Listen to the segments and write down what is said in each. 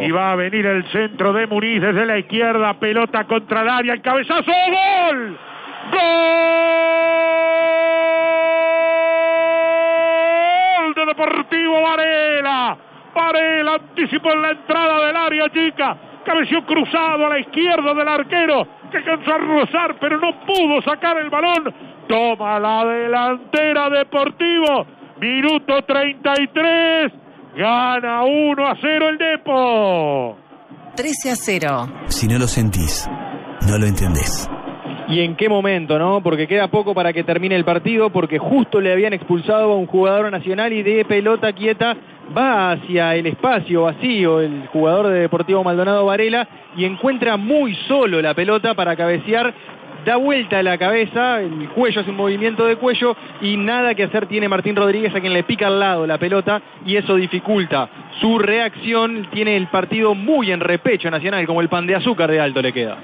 Y va a venir el centro de Muniz desde la izquierda, pelota contra el área, el cabezazo, gol. Gol de Deportivo Varela. Varela anticipó en la entrada del área chica. Cabeció cruzado a la izquierda del arquero que alcanzó a rozar pero no pudo sacar el balón. Toma la delantera Deportivo. Minuto 33. Gana 1 a 0 el Depo. 13 a 0. Si no lo sentís, no lo entendés. ¿Y en qué momento, no? Porque queda poco para que termine el partido, porque justo le habían expulsado a un jugador nacional y de pelota quieta va hacia el espacio vacío el jugador de Deportivo Maldonado Varela y encuentra muy solo la pelota para cabecear da vuelta la cabeza, el cuello hace un movimiento de cuello y nada que hacer tiene Martín Rodríguez a quien le pica al lado la pelota y eso dificulta su reacción. Tiene el partido muy en repecho Nacional, como el pan de azúcar de alto le queda.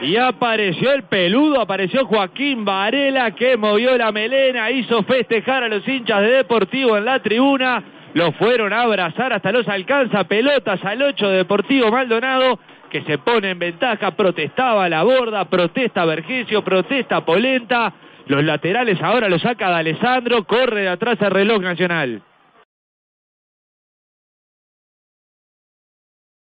Y apareció el peludo, apareció Joaquín Varela que movió la melena, hizo festejar a los hinchas de Deportivo en la tribuna. Lo fueron a abrazar hasta los alcanza. Pelotas al 8 de Deportivo Maldonado que se pone en ventaja. Protestaba la borda, protesta Vergesio, protesta Polenta. Los laterales ahora lo saca de Alessandro, corre de atrás el reloj nacional.